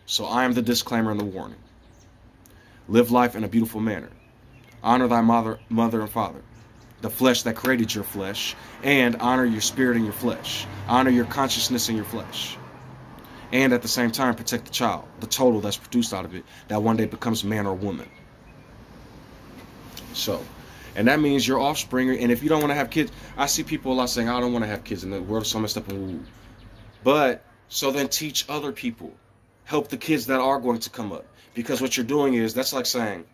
So I am the disclaimer and the warning. Live life in a beautiful manner. Honor thy mother, mother and father, the flesh that created your flesh, and honor your spirit and your flesh. Honor your consciousness and your flesh. And at the same time, protect the child, the total that's produced out of it, that one day becomes man or woman. So, and that means your offspring. And if you don't want to have kids, I see people a lot saying, I don't want to have kids, and the world so messed up and. But so then teach other people, help the kids that are going to come up, because what you're doing is that's like saying,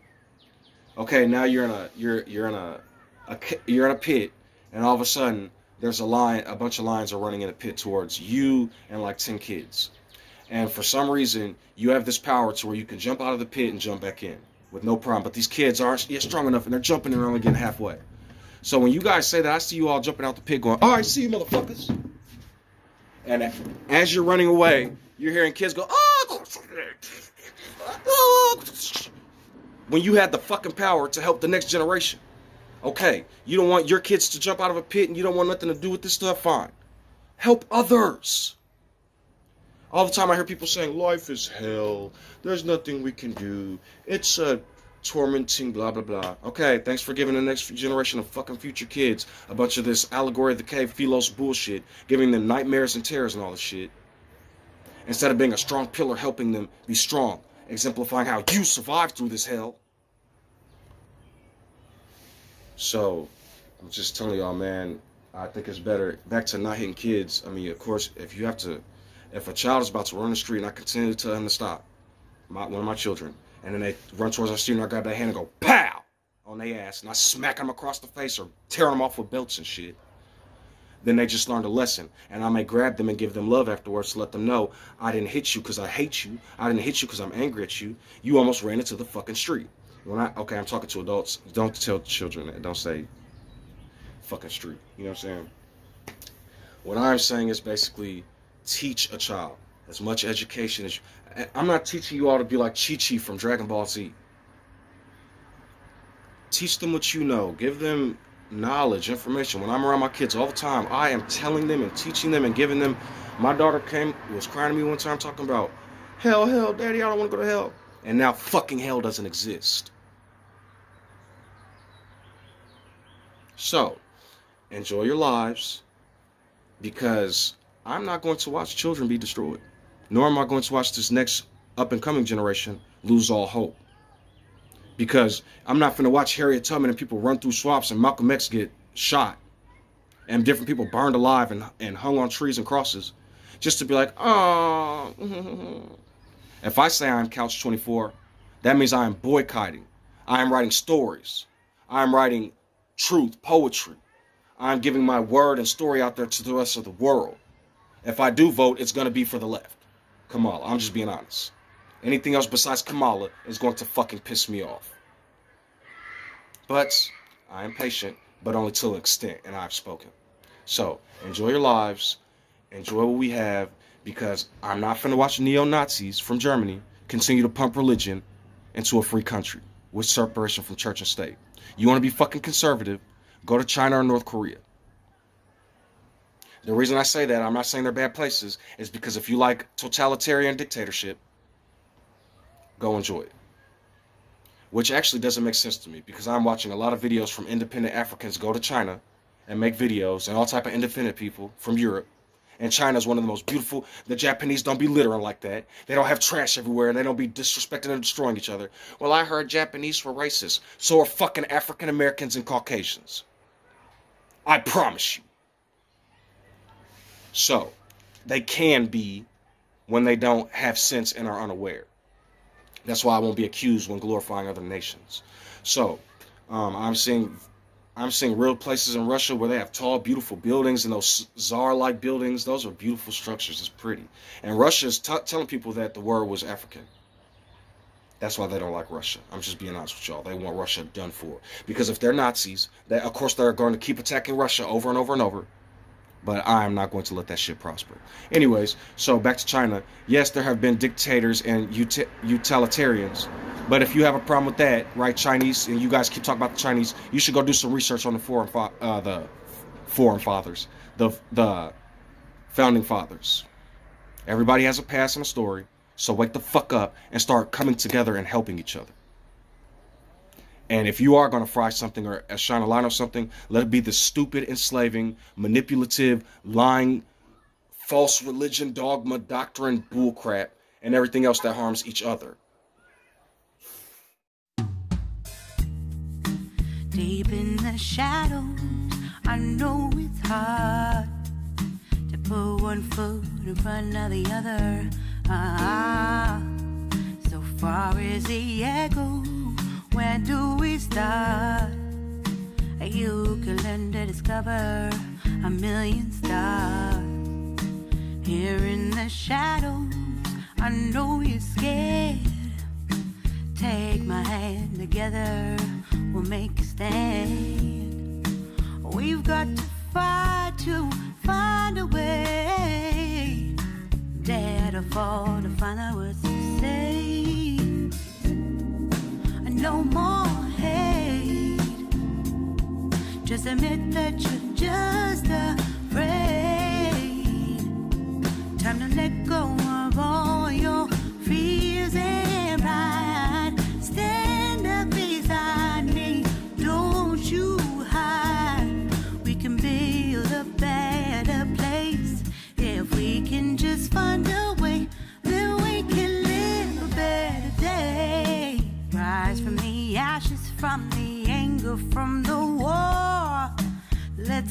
okay, now you're in a you're you're in a, a you're in a pit, and all of a sudden there's a line, a bunch of lines are running in a pit towards you and like ten kids, and for some reason you have this power to where you can jump out of the pit and jump back in with no problem. But these kids aren't yet strong enough, and they're jumping and only getting halfway. So when you guys say that, I see you all jumping out the pit going, all right, see you motherfuckers. And as you're running away, you're hearing kids go, oh! When you had the fucking power to help the next generation. Okay, you don't want your kids to jump out of a pit and you don't want nothing to do with this stuff, fine. Help others. All the time I hear people saying, life is hell. There's nothing we can do. It's a tormenting, blah, blah, blah. Okay, thanks for giving the next generation of fucking future kids a bunch of this allegory of the cave philos bullshit, giving them nightmares and terrors and all this shit. Instead of being a strong pillar helping them be strong, exemplifying how you survived through this hell. So, I'm just telling y'all, man, I think it's better. Back to not hitting kids. I mean, of course, if you have to if a child is about to run the street and I continue to tell them to stop, my, one of my children, and then they run towards our student, I grab their hand and go, pow, on their ass, and I smack them across the face or tear them off with belts and shit. Then they just learned a lesson, and I may grab them and give them love afterwards to let them know I didn't hit you because I hate you. I didn't hit you because I'm angry at you. You almost ran into the fucking street. When I okay, I'm talking to adults. Don't tell children that. Don't say fucking street. You know what I'm saying? What I'm saying is basically teach a child as much education as you, I'm not teaching you all to be like Chi Chi from Dragon Ball Z. Teach them what you know. Give them knowledge, information. When I'm around my kids all the time, I am telling them and teaching them and giving them. My daughter came, was crying to me one time talking about, hell, hell, daddy, I don't want to go to hell. And now fucking hell doesn't exist. So, enjoy your lives because I'm not going to watch children be destroyed, nor am I going to watch this next up and coming generation lose all hope. Because I'm not going to watch Harriet Tubman and people run through swamps and Malcolm X get shot and different people burned alive and, and hung on trees and crosses just to be like, oh. if I say I'm Couch 24, that means I am boycotting. I am writing stories. I am writing truth, poetry. I'm giving my word and story out there to the rest of the world. If I do vote, it's going to be for the left. Kamala. I'm just being honest. Anything else besides Kamala is going to fucking piss me off. But I am patient, but only to an extent, and I've spoken. So enjoy your lives, enjoy what we have, because I'm not finna watch neo Nazis from Germany continue to pump religion into a free country with separation from church and state. You want to be fucking conservative? Go to China or North Korea. The reason I say that, I'm not saying they're bad places, is because if you like totalitarian dictatorship, go enjoy it. Which actually doesn't make sense to me because I'm watching a lot of videos from independent Africans go to China and make videos and all type of independent people from Europe. And China is one of the most beautiful. The Japanese don't be littering like that. They don't have trash everywhere and they don't be disrespecting and destroying each other. Well, I heard Japanese were racist. So are fucking African Americans and Caucasians. I promise you. So, they can be when they don't have sense and are unaware. That's why I won't be accused when glorifying other nations. So, um, I'm seeing I'm seeing real places in Russia where they have tall, beautiful buildings and those czar-like buildings. Those are beautiful structures. It's pretty. And Russia is telling people that the word was African. That's why they don't like Russia. I'm just being honest with y'all. They want Russia done for. Because if they're Nazis, they, of course they're going to keep attacking Russia over and over and over but I am not going to let that shit prosper. Anyways, so back to China. Yes, there have been dictators and ut- utilitarians, but if you have a problem with that, right, Chinese, and you guys keep talking about the Chinese, you should go do some research on the foreign, fa- uh, the foreign fathers, the the founding fathers. Everybody has a past and a story, so wake the fuck up and start coming together and helping each other. And if you are going to fry something or shine a line on something, let it be the stupid, enslaving, manipulative, lying, false religion, dogma, doctrine, bullcrap, and everything else that harms each other. Deep in the shadows, I know it's hard to put one foot in front of the other. Ah, so far as the echo where do we start? You can learn to discover a million stars. Here in the shadows, I know you're scared. Take my hand together, we'll make a stand. We've got to fight to find a way. Dare to fall to find out what to say no more hate. Just admit that you're just afraid. Time to let go.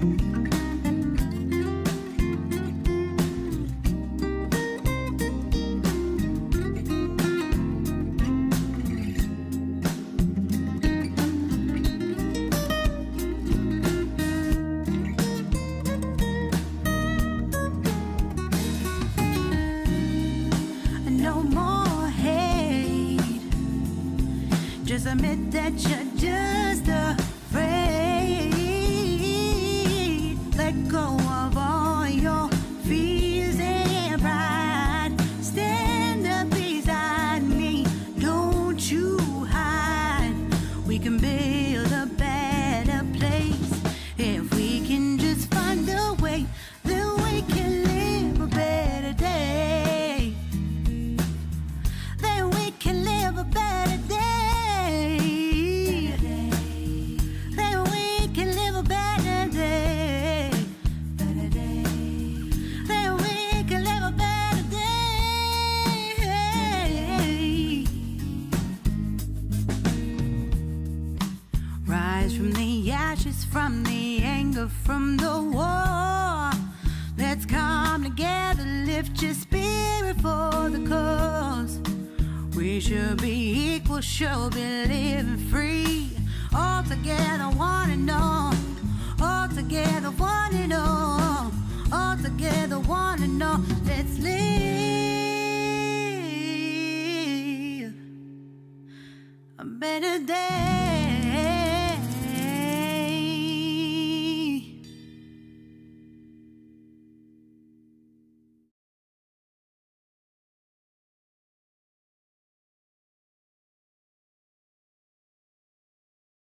Bye.